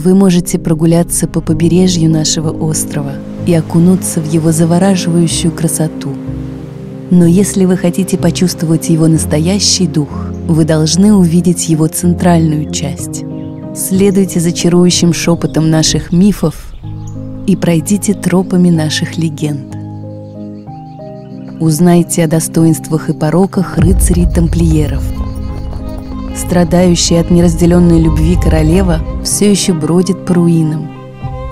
вы можете прогуляться по побережью нашего острова и окунуться в его завораживающую красоту. Но если вы хотите почувствовать его настоящий дух, вы должны увидеть его центральную часть. Следуйте за чарующим шепотом наших мифов и пройдите тропами наших легенд. Узнайте о достоинствах и пороках рыцарей-тамплиеров. Страдающая от неразделенной любви королева все еще бродит по руинам.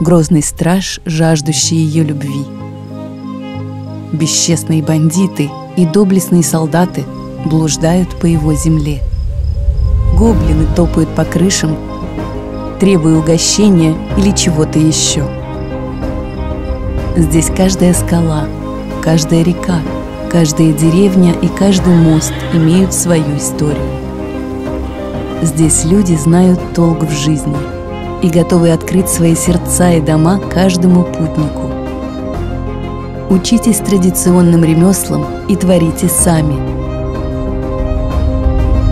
Грозный страж, жаждущий ее любви. Бесчестные бандиты и доблестные солдаты блуждают по его земле. Гоблины топают по крышам, требуя угощения или чего-то еще. Здесь каждая скала, каждая река, каждая деревня и каждый мост имеют свою историю. Здесь люди знают толк в жизни и готовы открыть свои сердца и дома каждому путнику. Учитесь традиционным ремеслам и творите сами.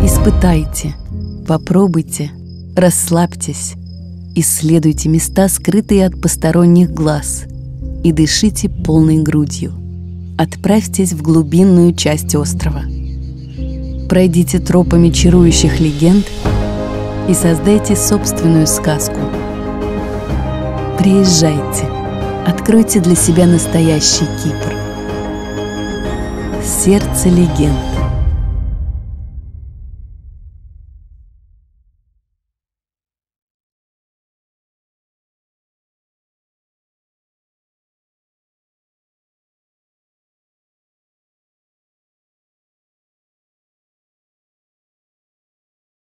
Испытайте, попробуйте, расслабьтесь, исследуйте места, скрытые от посторонних глаз, и дышите полной грудью. Отправьтесь в глубинную часть острова – Пройдите тропами чарующих легенд и создайте собственную сказку. Приезжайте, откройте для себя настоящий Кипр. Сердце легенд.